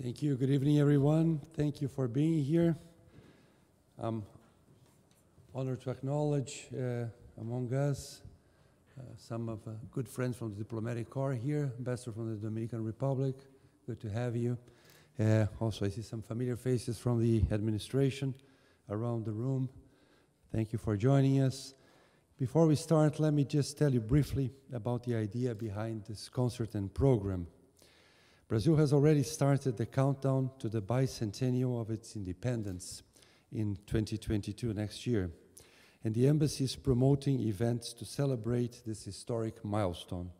Thank you. Good evening, everyone. Thank you for being here. I'm honored to acknowledge uh, among us uh, some of uh, good friends from the diplomatic corps here, ambassador from the Dominican Republic. Good to have you. Uh, also, I see some familiar faces from the administration around the room. Thank you for joining us. Before we start, let me just tell you briefly about the idea behind this concert and program. Brazil has already started the countdown to the bicentennial of its independence in 2022, next year. And the embassy is promoting events to celebrate this historic milestone.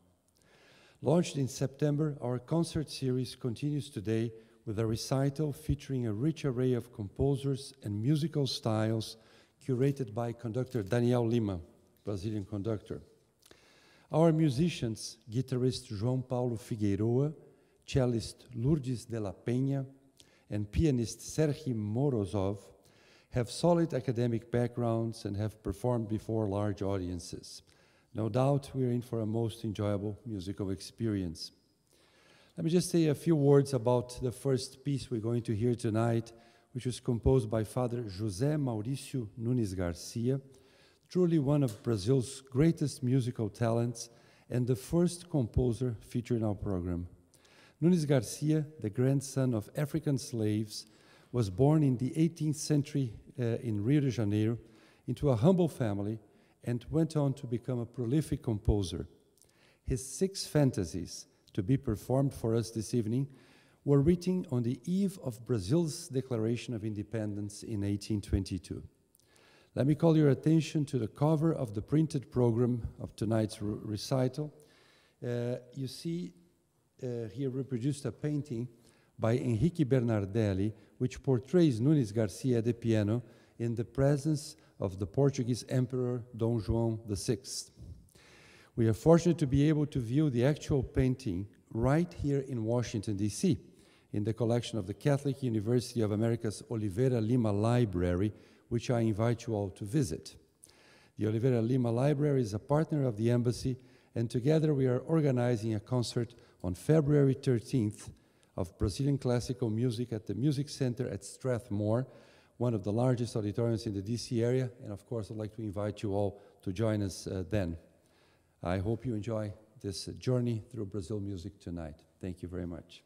Launched in September, our concert series continues today with a recital featuring a rich array of composers and musical styles curated by conductor Daniel Lima, Brazilian conductor. Our musicians, guitarist João Paulo Figueiroa, cellist Lourdes de la Peña, and pianist Serhii Morozov have solid academic backgrounds and have performed before large audiences. No doubt we're in for a most enjoyable musical experience. Let me just say a few words about the first piece we're going to hear tonight, which was composed by Father José Maurício Nunes Garcia, truly one of Brazil's greatest musical talents and the first composer featured in our program. Nunes Garcia, the grandson of African slaves, was born in the 18th century uh, in Rio de Janeiro into a humble family and went on to become a prolific composer. His six fantasies, to be performed for us this evening, were written on the eve of Brazil's declaration of independence in 1822. Let me call your attention to the cover of the printed program of tonight's recital. Uh, you see uh, here reproduced a painting by Henrique Bernardelli, which portrays Nunes Garcia the piano in the presence of the Portuguese Emperor Dom João VI. We are fortunate to be able to view the actual painting right here in Washington, D.C., in the collection of the Catholic University of America's Oliveira Lima Library, which I invite you all to visit. The Oliveira Lima Library is a partner of the embassy, and together we are organizing a concert on February 13th of Brazilian classical music at the Music Center at Strathmore, one of the largest auditoriums in the DC area. And of course, I'd like to invite you all to join us uh, then. I hope you enjoy this journey through Brazil music tonight. Thank you very much.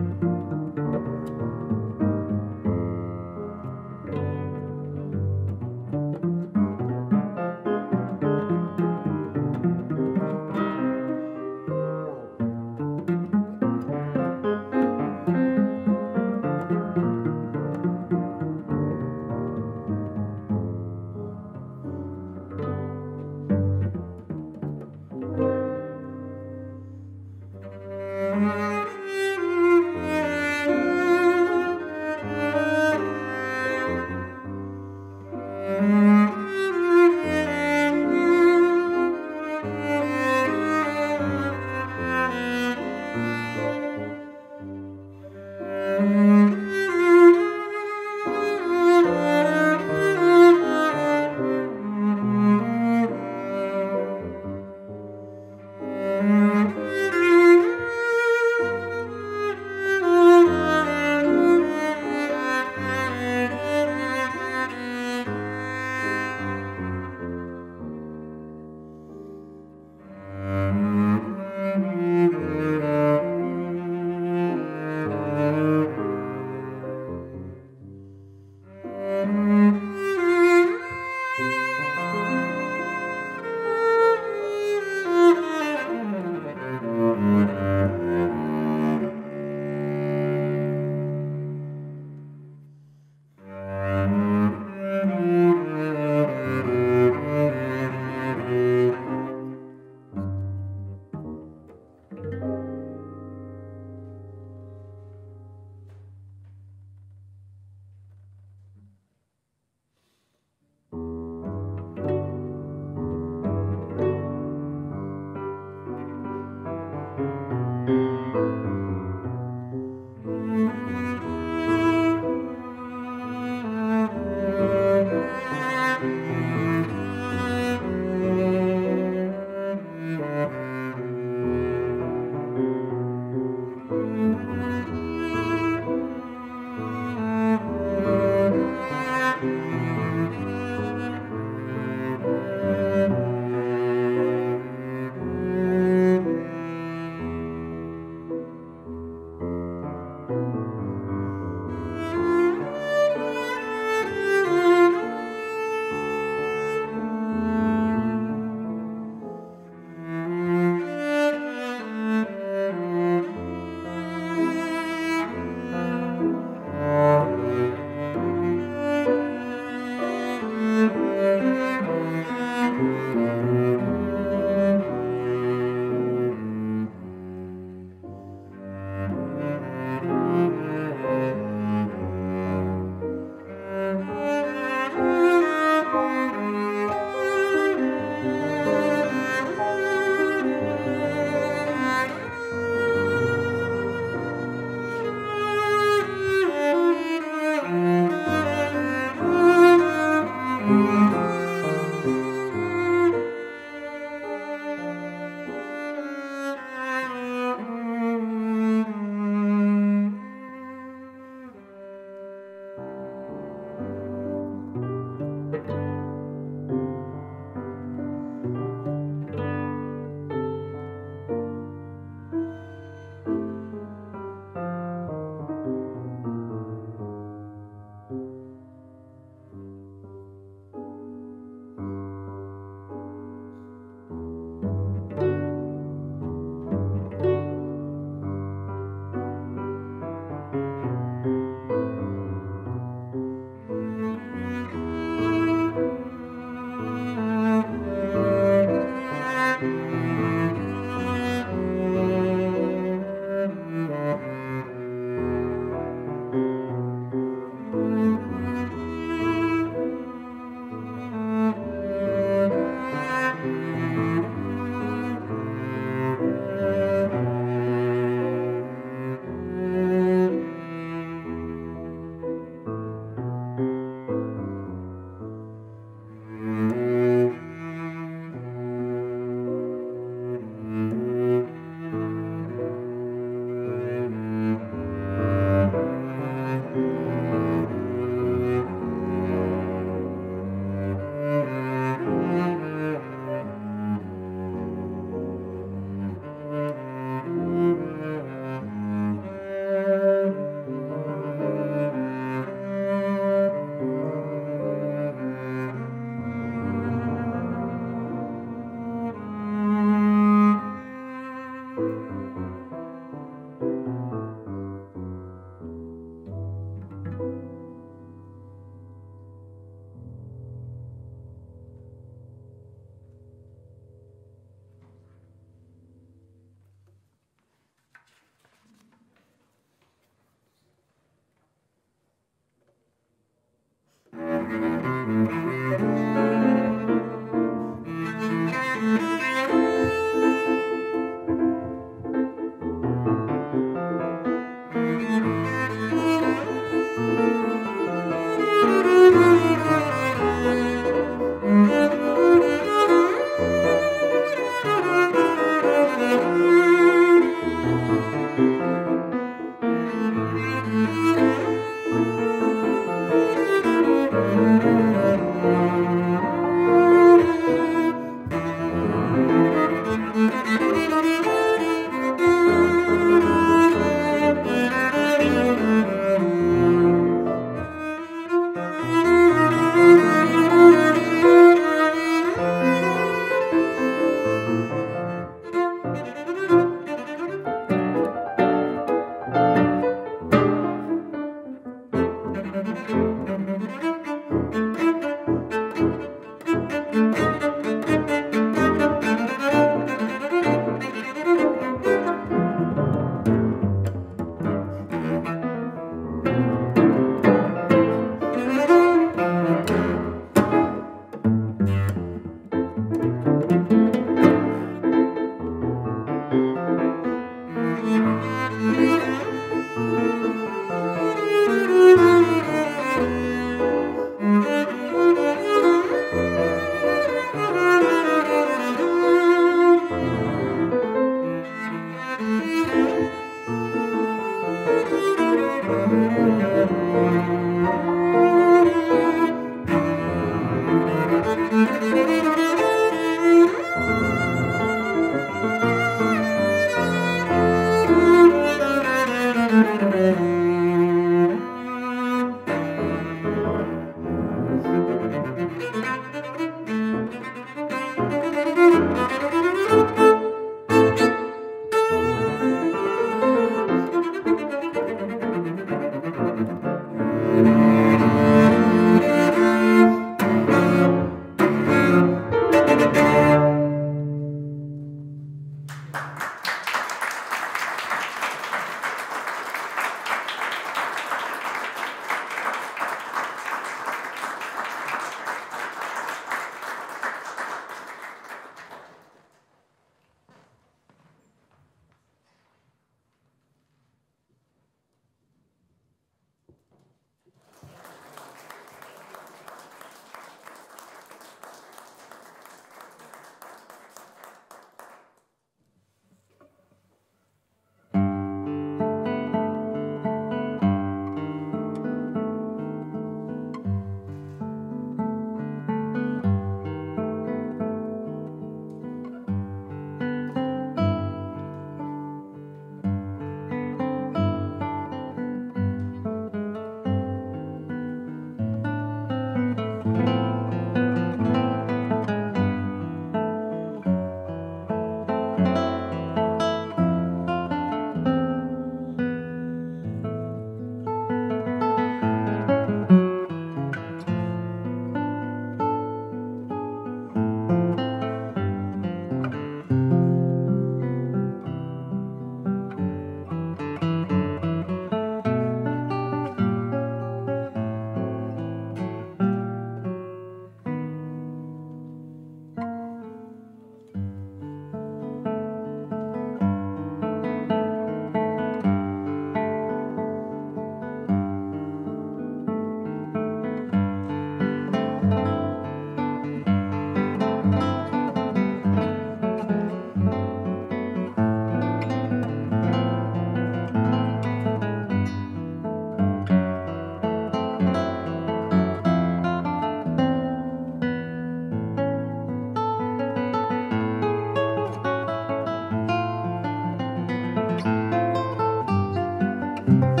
Bye.